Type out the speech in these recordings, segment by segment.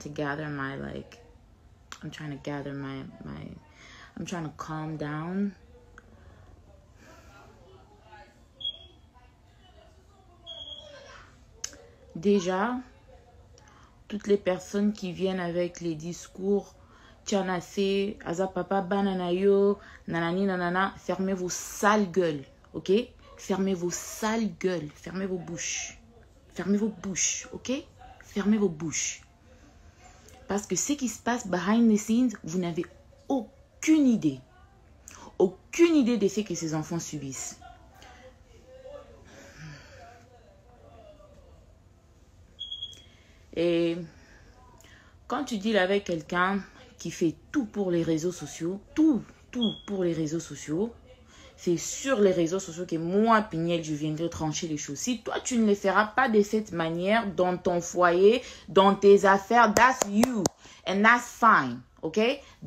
to gather my like I'm trying to gather my my I'm trying to calm down. Déjà, toutes les personnes qui viennent avec les discours Tianase, Aza Papa, Bananayo, Nanani, Nanana, fermez vos sales gueules, ok? Fermez vos sales gueules, fermez vos bouches. Fermez vos bouches, ok? Fermez vos bouches. Parce que ce qui se passe behind the scenes, vous n'avez aucune idée. Aucune idée de ce que ces enfants subissent. Et quand tu deals avec quelqu'un qui fait tout pour les réseaux sociaux, tout, tout pour les réseaux sociaux, c'est sur les réseaux sociaux que moi, Pignel, je viendrai trancher les choses. Si toi, tu ne les feras pas de cette manière dans ton foyer, dans tes affaires, that's you. And that's fine. OK?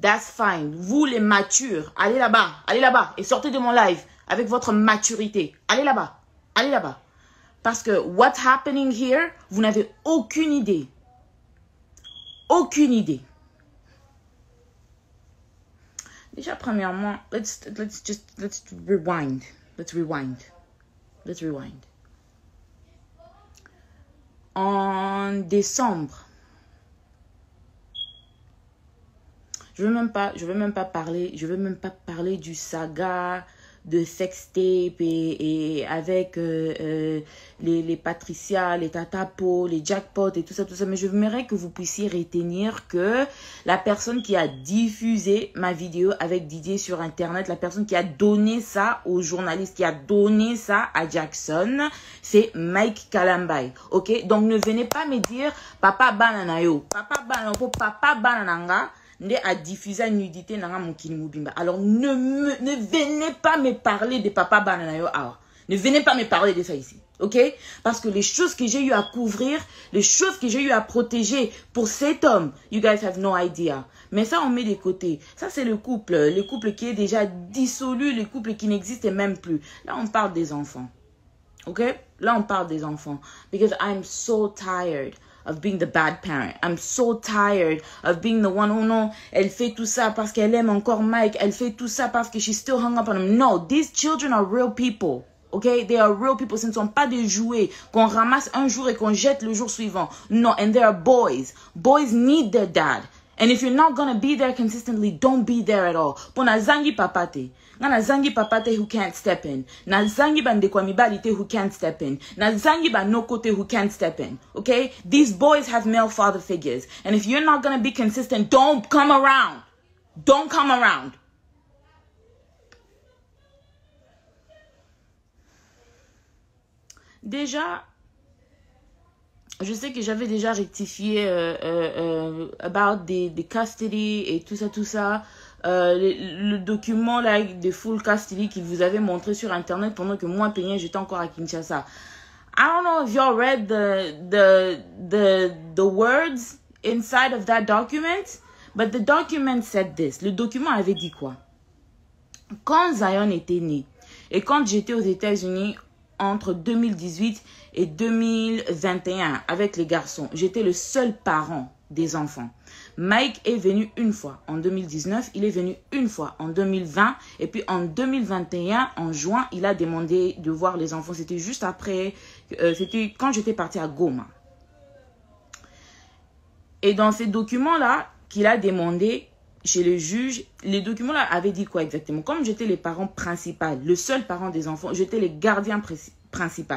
That's fine. Vous, les matures, allez là-bas, allez là-bas et sortez de mon live avec votre maturité. Allez là-bas, allez là-bas. Parce que what's happening here, vous n'avez aucune idée. Aucune idée. Déjà, premièrement, let's, let's just, let's rewind. Let's rewind. Let's rewind. En décembre, je veux même pas, je veux même pas parler, je veux même pas parler du saga de sextape et, et avec euh, euh, les, les Patricia, les Tatapo, les Jackpot et tout ça, tout ça. Mais je voudrais que vous puissiez retenir que la personne qui a diffusé ma vidéo avec Didier sur Internet, la personne qui a donné ça aux journalistes, qui a donné ça à Jackson, c'est Mike Kalambay. Ok? Donc ne venez pas me dire Papa Bananayo. Papa Bananayo, Papa Banananga nde a diffusé nudité nanga mokili mobimba. Alors ne, ne venez pas me parler de papa awa. Ne venez pas me parler de ça ici ok? Parce que les choses que j'ai eu à couvrir les choses que j'ai eu à protéger pour cet homme you guys have no idea. Mais ça on met de côté. Ça c'est le couple le couple qui est déjà dissolu le couple qui n'existe même plus. Là on parle des enfants ok? Là on parle des enfants. Because I'm so tired of being the bad parent. I'm so tired of being the one who no, elle fait tout ça parce qu'elle aime encore Mike. Elle fait tout ça parce que she's still hung up on him. No, these children are real people. Okay, they are real people. Ce ne sont pas des jouets qu'on ramasse un jour et qu'on jette le jour suivant. No, and they are boys. Boys need their dad. And if you're not gonna be there consistently, don't be there at all. Zangi papate. Nga na zangi papa te who can't step in. Na zangi bandeko ya mibali te who can't step in. Na zangi banoko te who can't step in okay? These boys have male father figures. And if you're not gonna be consistent don't come around. Don't come around. Déjà je sais que j'avais déjà rectifié euh, euh, euh, about the, the custody et tout ça, tout ça. Euh, le, document là de full custody qu'il vous avait montré sur internet pendant que moi, Peigné, j'étais encore à Kinshasa. I don't know if y'all read the, the, the, the words inside of that document, but the document said this. Le document avait dit quoi? Quand Zion était né et quand j'étais aux États-Unis entre 2018 et 2021 avec les garçons. J'étais le seul parent des enfants. Mike est venu une fois en 2019, il est venu une fois en 2020 et puis en 2021 en juin, il a demandé de voir les enfants. C'était juste après euh, c'était quand j'étais partie à Goma. Et dans ces documents là qu'il a demandé chez le juge, les documents là avaient dit quoi exactement? Comme j'étais les parents principaux, le seul parent des enfants, j'étais les gardiens principaux.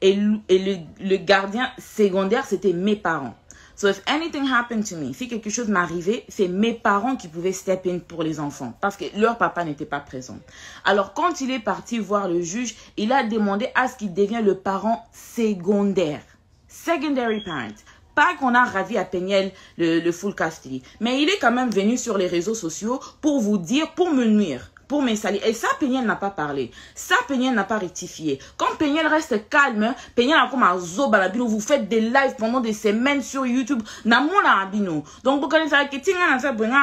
Et, le gardien secondaire, c'était mes parents. So if anything happened to me, si quelque chose m'arrivait, c'est mes parents qui pouvaient step in pour les enfants parce que leur papa n'était pas présent. Alors quand il est parti voir le juge, il a demandé à ce qu'il devienne le parent secondaire. Secondary parent. Pas qu'on a ravi à Peignel le, full custody, mais il est quand même venu sur les réseaux sociaux pour vous dire, pour me nuire pour me salir. Et ça, Peignel n'a pas parlé. Ça, Peignel n'a pas rectifié. Quand Peignel reste calme, Peignel a comme un zobalabino. Vous faites des lives pendant des semaines sur YouTube. Namona abino. Donc, vous connaissez que tinga na sa bwenga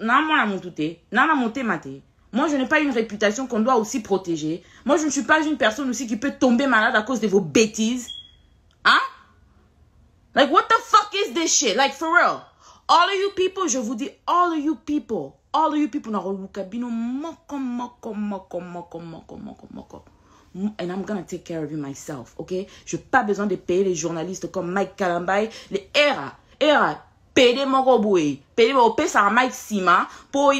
namona mutute. Nana monte mate. Moi, je n'ai pas une réputation qu'on doit aussi protéger. Moi, je ne suis pas une personne aussi qui peut tomber malade à cause de vos bêtises. Hein? Like, what the fuck is this shit? Like, for real. All of you people, je vous dis, all of you people, all of you people, na bino moko, moko, moko, moko, moko, moko, moko. And I'm gonna take care of you myself, ok? Je pas besoin de payer les journalistes comme Mike Kalambay, les ERA, ERA, pede moko boye, pede opesaka Mike Sima, po,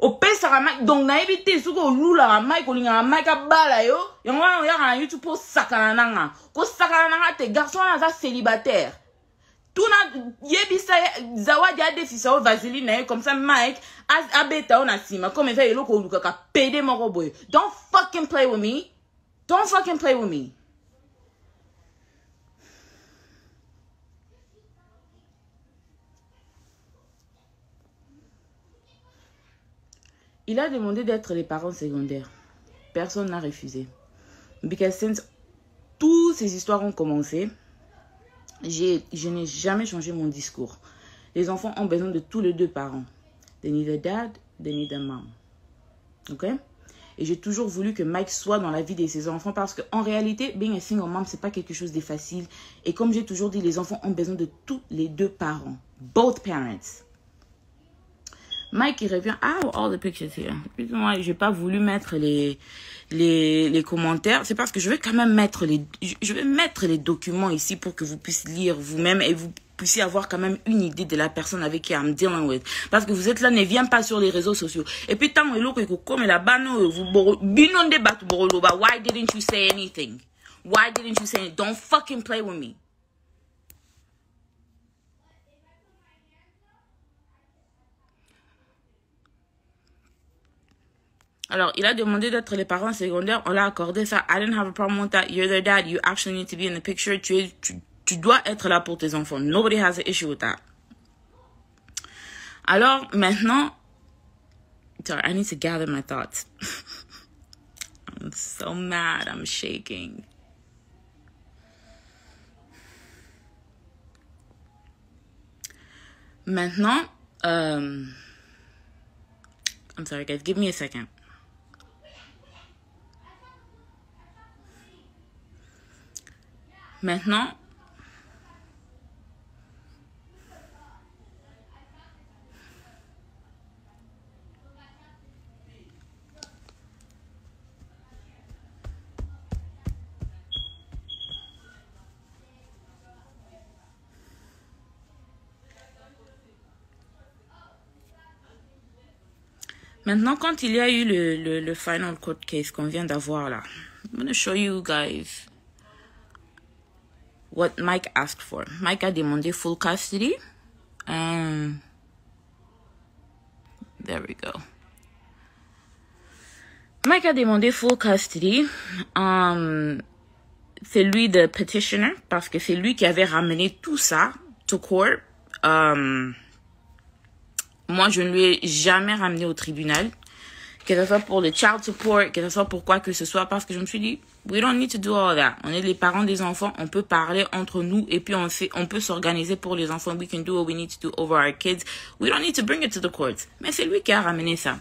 opesaka Mike, donc nayebi te soki olulaka Mike olingaka Mike abala yo, yango wana oyaka na YouTube po sakana nanga, kosakana nanga te, garçon wana aza célibataire. Tuna yebisa zawadi adefisa o vaseline na ye comme ça mike abeta o na nsima comme eza eloko olukaka pede moko boye don't fucking play with me don't fucking play with me Il a demandé d'être les parents secondaires. Personne n'a refusé. Because since toutes ces histoires ont commencé, je n'ai jamais changé mon discours. Les enfants ont besoin de tous les deux parents. They need a dad, they need a mom. Ok? Et j'ai toujours voulu que Mike soit dans la vie de ses enfants parce qu'en réalité, being a single mom, c'est pas quelque chose de facile. Et comme j'ai toujours dit, les enfants ont besoin de tous les deux parents. Both parents. Mike, il revient. Ah, all the pictures here. Moi, j'ai pas voulu mettre les, commentaires. C'est parce que je vais quand même mettre les, je les documents ici pour que vous puissiez lire vous-même et vous puissiez avoir quand même une idée de la personne avec qui I'm dealing with. Parce que vous êtes là, ne viens pas sur les réseaux sociaux. Et puis, tant que comme là-bas, vous, batu why didn't you say anything? Why didn't you say anything? Don't fucking play with me. Alors, il a demandé d'être les parents secondaires. On l'a accordé ça. I didn't have a problem with that. You're their dad. You actually need to be in the picture. Tu, es, tu, tu dois être là pour tes enfants. Nobody has an issue with that. Alors, maintenant, sorry, I need to gather my thoughts. I'm so mad. I'm shaking. Maintenant, um, I'm sorry guys, give me a second. Maintenant, Maintenant, quand il y a eu le, le, final court case qu'on vient d'avoir là, I'm going to show you guys what Mike asked for. Mike a demandé full custody. Um, there we go. Mike a demandé full custody. Um, c'est lui de petitioner parce que c'est lui qui avait ramené tout ça to court. Um, moi, je ne lui ai jamais ramené au tribunal. Que ce soit pour le child support, que ce soit pour quoi que ce soit, parce que je me suis dit, We don't need to do all that. On est les parents des enfants, on peut parler entre nous et puis on fait, on peut s'organiser pour les enfants. We can do what we need to do over our kids. We don't need to bring it to the courts. Mais c'est lui qui a ramené ça.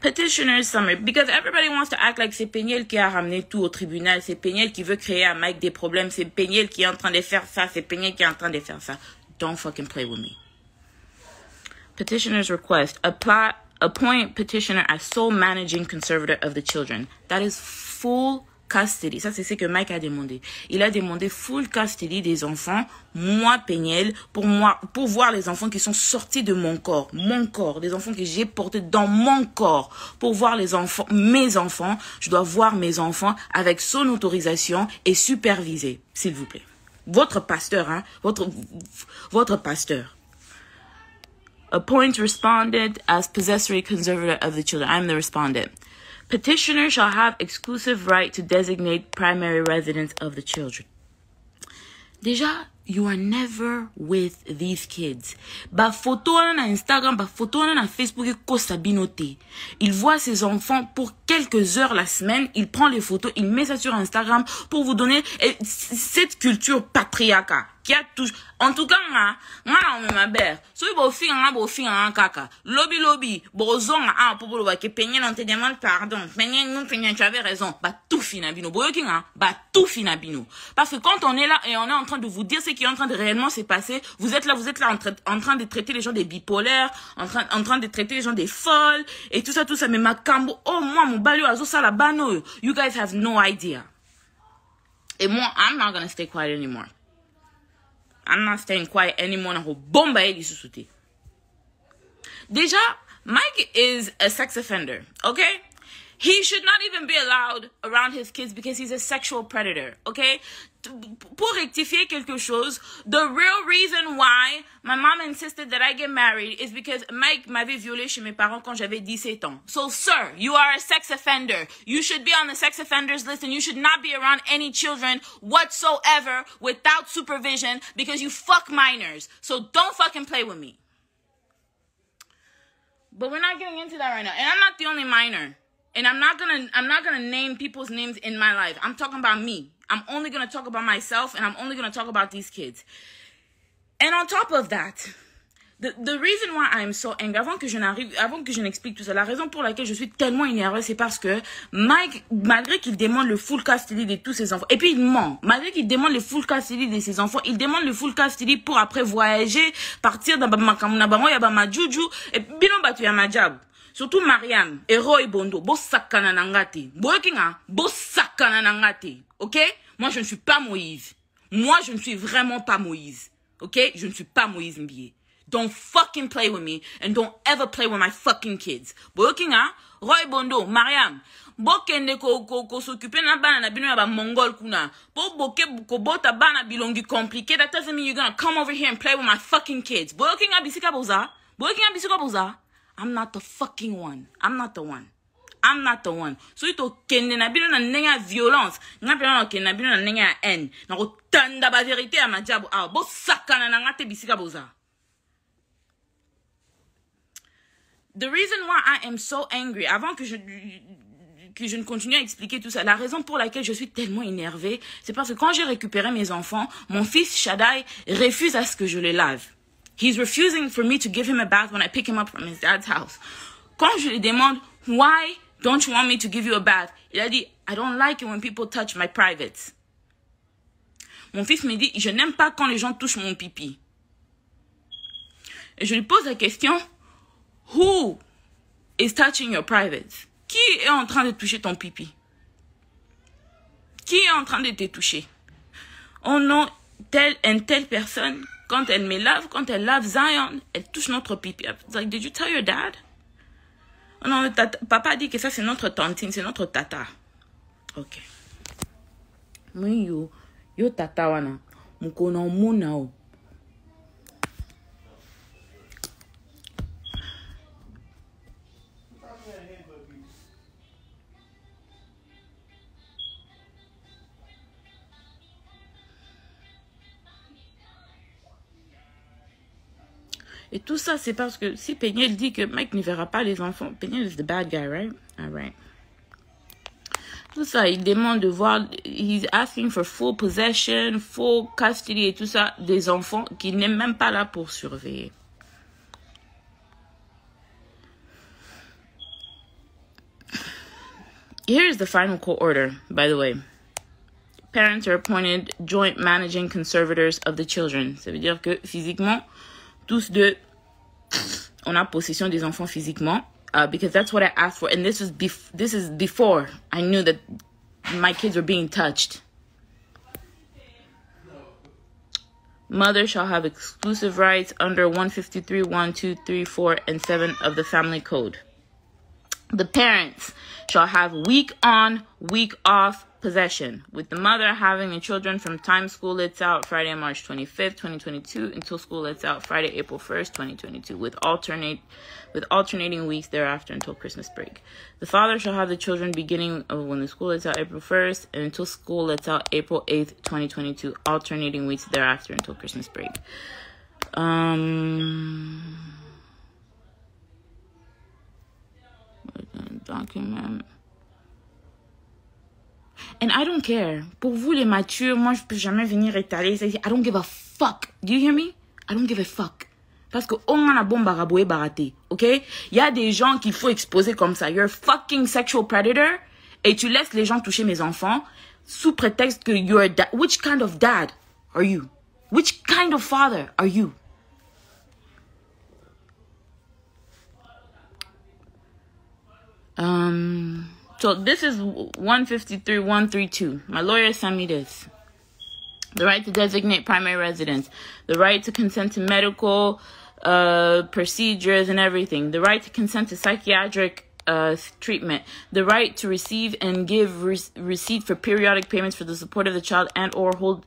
Petitioner's summary. Because everybody wants to act like c'est Peniel qui a ramené tout au tribunal. C'est Peniel qui veut créer à Mike des problèmes. C'est Peniel qui est en train de faire ça. C'est Peniel qui est en train de faire ça. Don't fucking play with me. Petitioner's request. Apply, appoint petitioner as sole managing conservator of the children. That is full custody. Ça, c'est ce que Mike a demandé. Il a demandé full custody des enfants, moi, Peignel, pour moi, pour voir les enfants qui sont sortis de mon corps, mon corps, des enfants que j'ai portés dans mon corps. Pour voir les enfants, mes enfants, je dois voir mes enfants avec son autorisation et superviser, s'il vous plaît. Votre pasteur, hein, votre, votre pasteur. Appoint respondent as possessory conservator of the children. I'm the respondent. Petitioner shall have exclusive right to designate primary residence of the children. Déjà, you are never with these kids. Ba photo na Instagram, ba photo na Facebook. Il voit ses enfants pour quelques heures la semaine, il prend les photos, il met ça sur Instagram pour vous donner cette culture patriarcat. Qui a toujours en tout cas nga nga na me maber so bo fi nga bo fi nga kaka lobby lobby. Bo zonga a pour lo ke penye non te demande pardon. Penye non penye tu avais raison. Ba tout fina bino boyo ki nga ba tout fina bino parce que quand on est là et on est en train de vous dire ce qui est en train de réellement se passer vous êtes là vous êtes là en, tra en train de traiter les gens des bipolaires en train en train de traiter les gens des folles et tout ça tout ça. Mais makambo oh moi mon balio azo sala bano. You guys have no idea. Et moi I'm not gonna stay quiet anymore I'm not staying quiet anymore. Bomba Deja, Mike is a sex offender, okay? He should not even be allowed around his kids because he's a sexual predator, okay? Pour rectifier quelque chose, the real reason why my mom insisted that I get married is because Mike m'avait violé chez mes parents quand j'avais 17 ans. So, sir, you are a sex offender. You should be on the sex offenders list and you should not be around any children whatsoever without supervision because you fuck minors. So don't fucking play with me. But we're not getting into that right now. And I'm not the only minor. And I'm not gonna I'm not gonna name people's names in my life. I'm talking about me. I'm only gonna talk about myself and I'm only gonna talk about these kids. And on top of that, the, the reason why I'm so angry, avant que je n'arrive, avant que je n'explique tout ça, la raison pour laquelle je suis tellement énervée, c'est parce que Mike, malgré qu'il demande le full custody de tous ses enfants, et puis il ment, malgré qu'il demande le full custody de ses enfants, il demande le full custody pour après voyager, partir dans Bamakamuna Yabama Juju, et binon batu Yamajab. surtout mariam eroy bondo bosakana na nga te boyoki nga ok? Moi je ne suis pas moïse. Moi je ne suis vraiment pas moïse. Ok? Je ne suis pas moïse mbiye don't fucking play with me and don't ever play with my fucking kids. Boyoki nga roy bondo mariam bokende kosoccupe na bana na bino ya bamongol kuna. Mpo boke kobota bana bilongi compliqué that doesn't mean you're gonna come over here and play with my fucking kids. Boyoki nga bisika boza? Boyoki nga bisika boza? I'm not the fucking one. I'm not the one. I'm not the one. So ito kende na bino na ndenge ya violence. Nga pe na kende na bino na ndenge ya haine. Na kotanda ba vérité ya majabu awa. Bo sakana na nga te bisika boza. The reason why I am so angry, avant que je que je ne continue à expliquer tout ça. La raison pour laquelle je suis tellement énervée, c'est parce que quand j'ai récupéré mes enfants, mon fils Shaddai refuse à ce que je les lave. He's refusing for me to give him a bath when I pick him up from his dad's house. Quand je lui demande, why don't you want me to give you a bath? Il a dit, I don't like it when people touch my privates. Mon fils me dit, je n'aime pas quand les gens touchent mon pipi. Et je lui pose la question, who is touching your privates? Qui est en train de toucher ton pipi? Qui est en train de te toucher? Oh non, telle et telle personne quand elle me lave, quand elle lave Zion, elle touche notre pipi. It's like, did you tell your dad? Oh non, tata, papa dit que ça c'est notre tantine, c'est notre tata. Ok. Oui, yo, yo tata wana, mukona omona o. Et tout ça, c'est parce que si Peniel dit que Mike ne verra pas les enfants, Peniel is the bad guy, right? All right. Tout ça, il demande de voir, he's asking for full possession, full custody et tout ça des enfants qui n'est même pas là pour surveiller. Here's the final court order, by the way. Parents are appointed joint managing conservators of the children. Ça veut dire que physiquement, tous deux, on a possession des enfants physiquement, uh, because that's what I asked for. And this is bef- this is before I knew that my kids were being touched. Mother shall have exclusive rights under 153, 1, 2, 3, 4, and 7 of the Family Code. The parents shall have week on, week off possession, with the mother having the children from time school lets out Friday, March 25th, 2022, until school lets out Friday, April 1st, 2022, with alternate with alternating weeks thereafter until Christmas break. The father shall have the children beginning of when the school lets out April 1st and until school lets out April 8th, 2022, alternating weeks thereafter until Christmas break. Um document And I don't care. Pour vous, les matures, moi, je peux jamais venir étaler. I don't give a fuck. Do you hear me? I don't give a fuck. Parce que on a bon baraboué baraté, ok? Il y a des gens qu'il faut exposer comme ça. You're a fucking sexual predator et tu laisses les gens toucher mes enfants sous prétexte que you're a. Which kind of dad are you? Which kind of father are you? Um, so this is 153, 132. My lawyer sent me this. The right to designate primary residence. The right to consent to medical uh, procedures and everything. The right to consent to psychiatric uh, treatment. The right to receive and give re receipt for periodic payments for the support of the child and or hold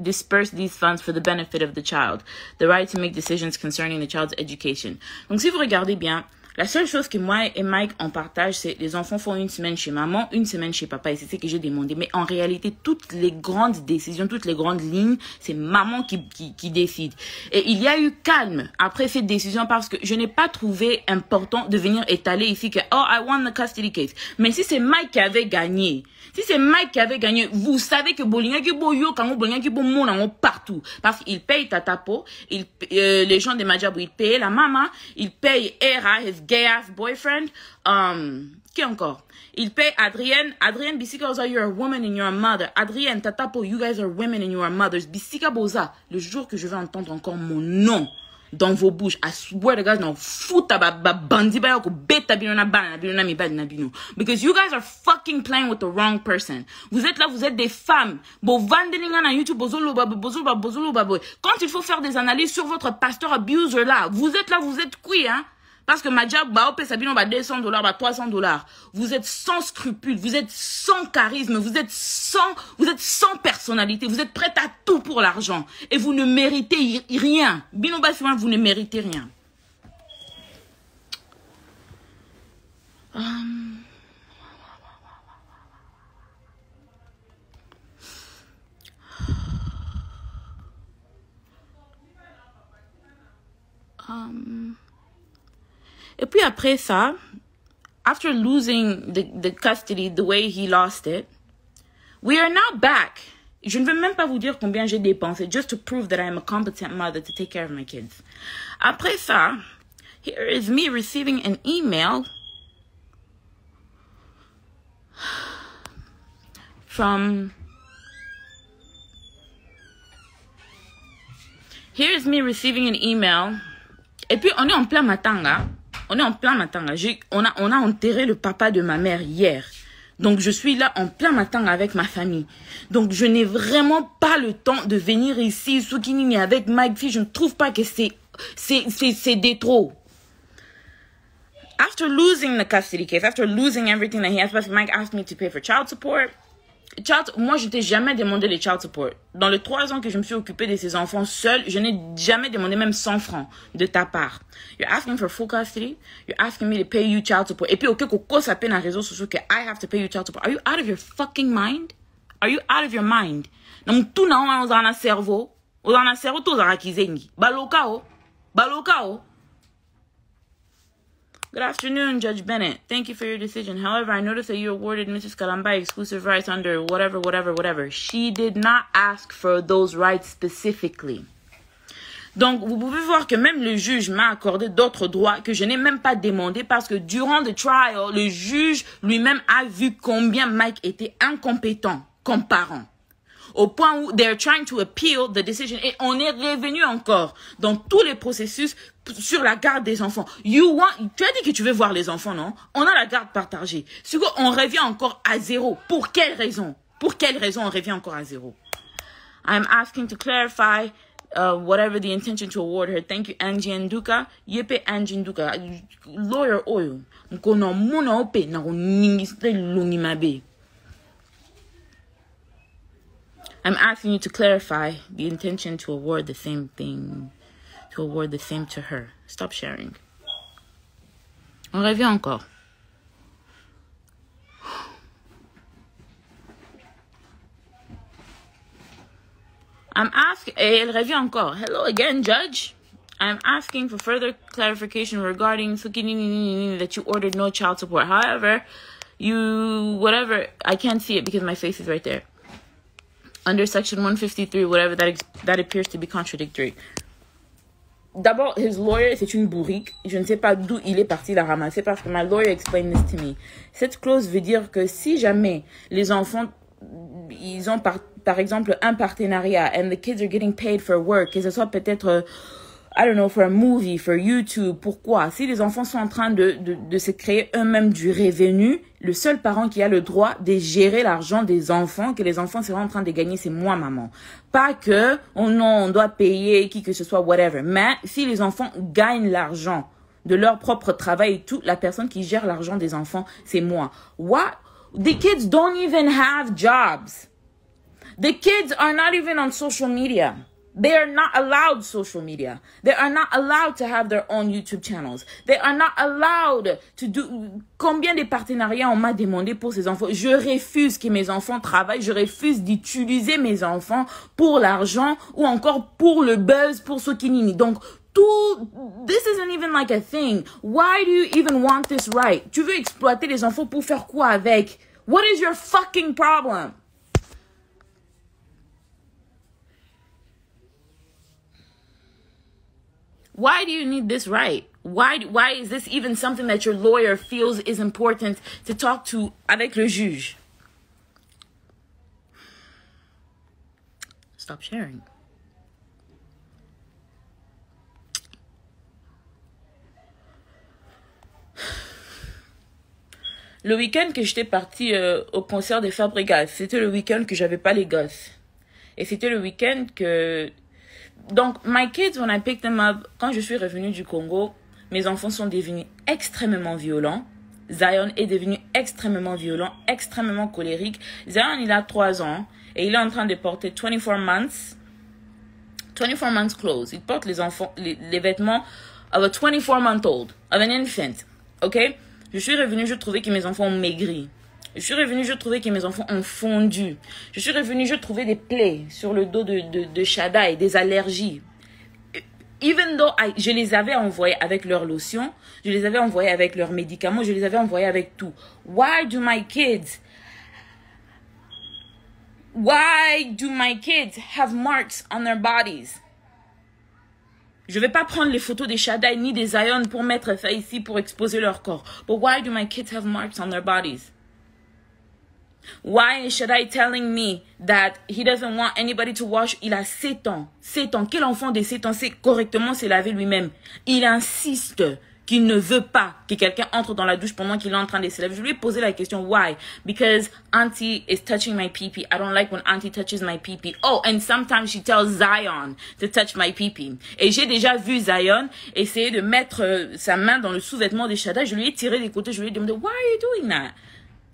disperse these funds for the benefit of the child. The right to make decisions concerning the child's education. Donc si vous regardez bien, La seule chose que moi et Mike en partage, c'est les enfants font une semaine chez maman, une semaine chez papa. Et c'est ce que j'ai demandé. Mais en réalité, toutes les grandes décisions, toutes les grandes lignes, c'est maman qui, qui, qui, décide. Et il y a eu calme après cette décision parce que je n'ai pas trouvé important de venir étaler ici que, oh, I won the custody case. Mais si c'est Mike qui avait gagné, si c'est Mike qui avait gagné, vous savez que Bolingaki Boyo, quand Bolingaki Bomo, partout. Parce qu'il paye Tatapo, il, euh, les gens de Majabou, ils payent la maman, il paye Era, his gay ass boyfriend. Um, qui encore? Il paye Adrienne. Adrienne Bisika Boza, you're a woman and you're a mother. Adrienne Tatapo, you guys are women and you are mothers. Bisika Boza, le jour que je vais entendre encore mon nom dans vos bouches. I swear to God, no futa ba ba bandi ba yoko beta bino na bana bino na mi bana na bino. Because you guys are fucking playing with the wrong person. Vous êtes là, vous êtes des femmes. Bo vandelinga na YouTube, bozolo ba bozolo ba bozolo ba Quand il faut faire des analyses sur votre pasteur abuser là, vous êtes là, vous êtes qui, hein? Parce que Madja, bah, Sabino, bah, 200 dollars, bah, 300 dollars. Vous êtes sans scrupules, vous êtes sans charisme, vous êtes sans, vous êtes sans personnalité, vous êtes prête à tout pour l'argent. Et vous ne méritez rien. Bino vous ne méritez rien. Um... Um... Et puis après ça, after losing the, the custody the way he lost it, we are now back. Je ne vais même pas vous dire combien j'ai dépensé just to prove that I am a competent mother to take care of my kids. Après ça, here is me receiving an email from Here is me receiving an email. Et puis on est en plein matin matanga. On est en plein matin. On a, on a enterré le papa de ma mère hier. Donc je suis là en plein matin avec ma famille. Donc je n'ai vraiment pas le temps de venir ici, Soukini, avec Mike Je ne trouve pas que c'est, c'est, c'est, c'est des trop. After losing the custody case, after losing everything that he has, Mike asked me to pay for child support. Child, moi, je t'ai jamais demandé les child support. Dans les trois ans que je me suis occupée de ces enfants seuls, je n'ai jamais demandé même 100 francs de ta part. You're asking for full custody. You're asking me to pay you child support. Et puis, ok, koko ça peine en réseaux sociaux que I have to pay you child support. Are you out of your fucking mind? Are you out of your mind? Donc, tout n'a pas un cerveau. A cerveau, tout a rakizengi. Baloka o. Good afternoon, Judge Bennett. Thank you for your decision. However, I noticed that you awarded Mrs. Kalamba exclusive rights under whatever, whatever, whatever. She did not ask for those rights specifically. Donc, vous pouvez voir que même le juge m'a accordé d'autres droits que je n'ai même pas demandé parce que durant le trial, le juge lui-même a vu combien Mike était incompétent comme parent au point où they're trying to appeal the decision et on est revenu encore dans tous les processus sur la garde des enfants. You want, tu as dit que tu veux voir les enfants, non? On a la garde partagée. on revient encore à zéro. Pour quelle raison? Pour quelle raison on revient encore à zéro? I'm asking to clarify uh, whatever the intention to award her. Thank you, Angie Nduka. Yepe Angie Nduka. Lawyer oyo. Mkono muna ope na kuningiste lungi mabe. I'm asking you to clarify the intention to award the same thing, to award the same to her. Stop sharing. On revient encore. I'm asking, eh, elle revient encore. Hello again, Judge. I'm asking for further clarification regarding that you ordered no child support. However, you, whatever, I can't see it because my face is right there. Under section 153, whatever that, that appears to be contradictory. D'abord, his lawyer, c'est une bourrique. Je ne sais pas d'où il est parti la ramasser parce que my lawyer explained this to me. Cette clause veut dire que si jamais les enfants, ils ont par, par exemple un partenariat and the kids are getting paid for work, que ce soit peut-être I don't know, for a movie, for YouTube. Pourquoi? Si les enfants sont en train de, de, de se créer eux-mêmes du revenu, le seul parent qui a le droit de gérer l'argent des enfants, que les enfants seront en train de gagner, c'est moi, maman. Pas que, oh on doit payer qui que ce soit, whatever. Mais si les enfants gagnent l'argent de leur propre travail et tout, la personne qui gère l'argent des enfants, c'est moi. What? The kids don't even have jobs. The kids are not even on social media. They are not allowed social media. They are not allowed to have their own YouTube channels. They are not allowed to do. Combien de partenariats on m'a demandé pour ces enfants? Je refuse que mes enfants travaillent. Je refuse d'utiliser mes enfants pour l'argent ou encore pour le buzz, pour ce qui. Donc, tout, this isn't even like a thing. Why do you even want this right? Tu veux exploiter les enfants pour faire quoi avec? What is your fucking problem? Why do you need this right? Why, why is this even something that your lawyer feels is important to talk to avec le juge? Stop sharing. Le week-end que j'étais partie euh, au concert des Fabregas, c'était le week-end que j'avais pas les gosses. Et c'était le week-end que donc, my kids, when I picked them up, quand je suis revenue du Congo, mes enfants sont devenus extrêmement violents. Zion est devenu extrêmement violent, extrêmement colérique. Zion, il a 3 ans et il est en train de porter 24 months, 24 months clothes. Il porte les enfants, les, vêtements of a 24 month old, of an infant. Ok? Je suis revenue, je trouvais que mes enfants ont maigri. Je suis revenue, je trouvais que mes enfants ont fondu. Je suis revenue, je trouvais des plaies sur le dos de, de, et des allergies. Even though je les avais envoyés avec leur lotion, je les avais envoyés avec leurs médicaments, je les avais envoyés avec tout. Why do my kids Why do my kids have marks on their bodies? Je vais pas prendre les photos des Shaddai ni des Zion pour mettre ça ici pour exposer leur corps. But why do my kids have marks on their bodies? Why is Shaddai telling me that he doesn't want anybody to wash? Il a 7 ans. 7 ans. Quel enfant de 7 ans sait correctement se laver lui-même? Il insiste qu'il ne veut pas que quelqu'un entre dans la douche pendant qu'il est en train de se laver. Je lui ai posé la question, why? Because auntie is touching my pee-pee. I don't like when auntie touches my pee-pee. Oh, and sometimes she tells Zion to touch my pee-pee. Et j'ai déjà vu Zion essayer de mettre euh, sa main dans le sous-vêtement de Shaddai. Je lui ai tiré des côtés. Je lui ai demandé, why are you doing that?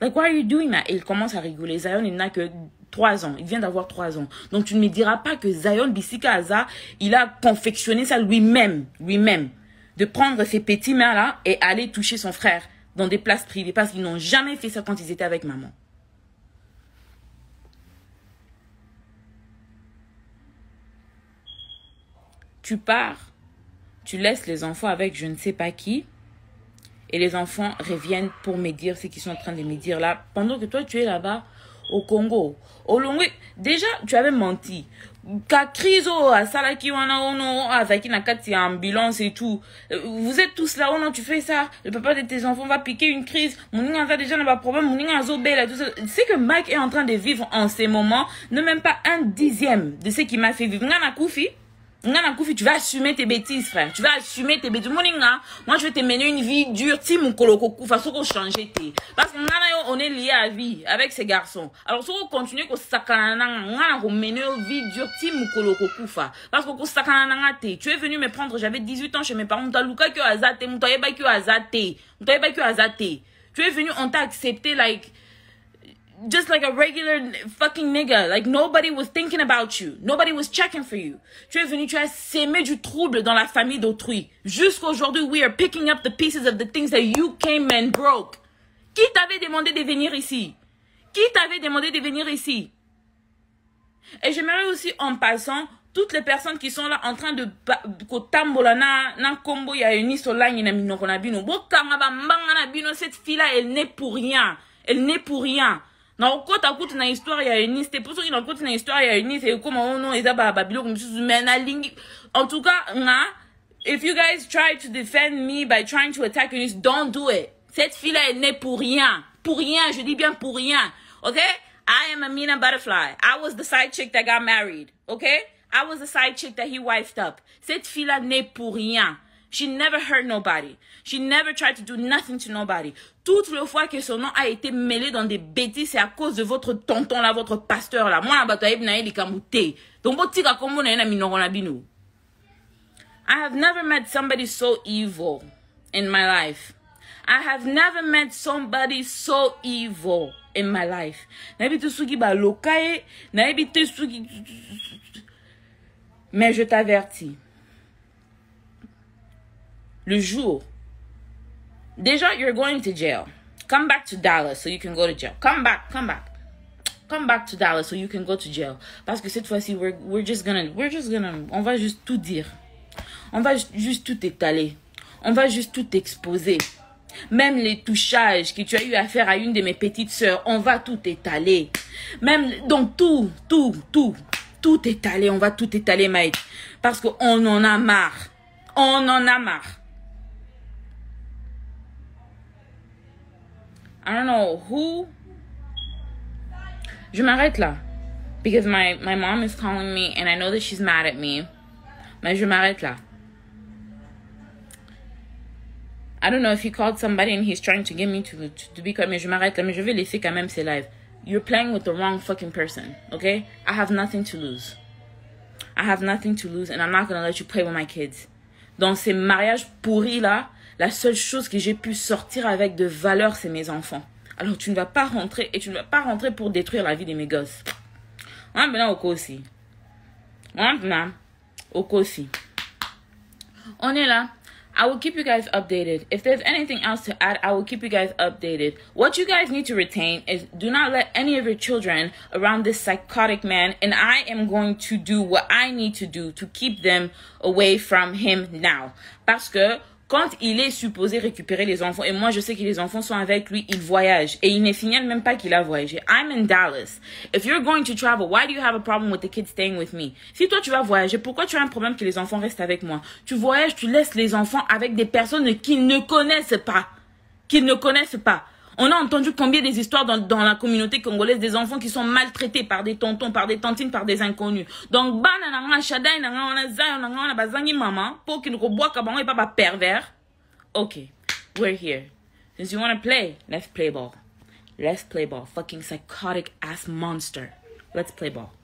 Like, why are you doing that? Et il commence à rigoler. Zion, il n'a que 3 ans. Il vient d'avoir 3 ans. Donc, tu ne me diras pas que Zion Bissika il a confectionné ça lui-même. Lui-même. De prendre ses petits mains-là et aller toucher son frère dans des places privées. Parce qu'ils n'ont jamais fait ça quand ils étaient avec maman. Tu pars. Tu laisses les enfants avec je ne sais pas qui et les enfants reviennent pour me dire ce qu'ils sont en train de me dire là, pendant que toi tu es là-bas au Congo. Au Longwe, déjà tu avais menti. Ka crise à Salaki wana ono azaki na kati ambulance et tout. Vous êtes tous là, oh non, tu fais ça. Le papa de tes enfants va piquer une crise. Moninga a déjà n'a pas problème. Moninga a tout ça. C'est que Mike est en train de vivre en ces moments, ne même pas un dixième de ce qui m'a fait vivre. Ngana Koufi, tu vas assumer tes bêtises, frère. Tu vas assumer tes bêtises. Moi, je vais te mener une vie dure. Si mon faut qu'on change tes. Parce que on est lié à vie avec ces garçons. Alors, si on continue qu'on sakana ngana qu'on mener une vie dure. Mon koufa. Parce que qu'on sakana te. Tu es venu me prendre, j'avais 18 ans chez mes parents. T'as luka kyo azate. M'toye ba kyo azate. M'toye ba kyo azate. Tu es venu, on t'a accepté, like, just like a regular fucking nigga. Like nobody was thinking about you. Nobody was checking for you. Tu es venu, tu as sémé du trouble dans la famille d'autrui. Jusqu'aujourd'hui, we are picking up the pieces of the things that you came and broke. Qui t'avait demandé de venir ici? Qui t'avait demandé de venir ici? Et j'aimerais aussi, en passant, toutes les personnes qui sont là en train de cette fille là, elle n'est pour rien. Elle n'est pour rien. Na kokɔta kutu na histoire ya eunice te mpo soki nakoti na histoire ya eunice ekóma ono eza babiloko mosusu me nalingi en tout cas nga if you guys try to defend me by trying to attack eunice don't do it. Cette fille-là est née pour rien. Pour rien je dis bien pour rien. Okay I am Amina Butterfly. I was the side chick that got married. Okay I was the side chick that he wifed up. Cette fille-là n'est pour rien She never hurt nobody. She never tried to do nothing to nobody. Toutes les fois que son nom a été mêlé dans des bêtises, c'est à cause de votre tonton là, votre pasteur là. Moi, la bataille na eli kamute. Donc, botika kombo na minoro na binu. I have never met somebody so evil in my life. I have never met somebody so evil in my life. Nayebi te suki ba lokaye, nayebi te suki... Mais je t'avertis. Le jour, déjà, you're going to jail. Come back to Dallas so you can go to jail. Come back, come back. Come back to Dallas so you can go to jail. Parce que cette fois-ci, we're, we're just gonna, we're just gonna, on va juste tout dire. On va juste tout étaler. On va juste tout exposer. Même les touchages que tu as eu à faire à une de mes petites sœurs, on va tout étaler. Même, donc tout, tout, tout, tout étaler. On va tout étaler, Mike. Parce qu'on en a marre. On en a marre. I don't know who. Je m'arrête là. Because my, my mom is calling me and I know that she's mad at me. Mais je m'arrête là. I don't know if he called somebody and he's trying to get me to, to, to be quiet. Mais je m'arrête là. Mais je vais laisser quand même ses lives. You're playing with the wrong fucking person. Okay? I have nothing to lose. I have nothing to lose and I'm not gonna let you play with my kids. Dans ces mariages pourris là, La seule chose que j'ai pu sortir avec de valeur, c'est mes enfants. Alors tu ne vas pas rentrer et tu ne vas pas rentrer pour détruire la vie de mes gosses. On est là aussi. aussi. On est là. I will keep you guys updated. If there's anything else to add, I will keep you guys updated. What you guys need to retain is do not let any of your children around this psychotic man, and I am going to do what I need to do to keep them away from him now. Parce que quand il est supposé récupérer les enfants, et moi je sais que les enfants sont avec lui, il voyage. Et il ne signale même pas qu'il a voyagé. I'm in Dallas. If you're going to travel, why do you have a problem with the kids staying with me? Si toi tu vas voyager, pourquoi tu as un problème que les enfants restent avec moi? Tu voyages, tu laisses les enfants avec des personnes qu'ils ne connaissent pas. Qu'ils ne connaissent pas. On a entendu combien des histoires dans, dans, la communauté congolaise des enfants qui sont maltraités par des tontons, par des tantines, par des inconnus. Donc, mama pour qu'ils ne boaka bango et pas pervers. Okay, we're here. Since you want to play, let's play ball. Let's play ball. Fucking psychotic ass monster. Let's play ball.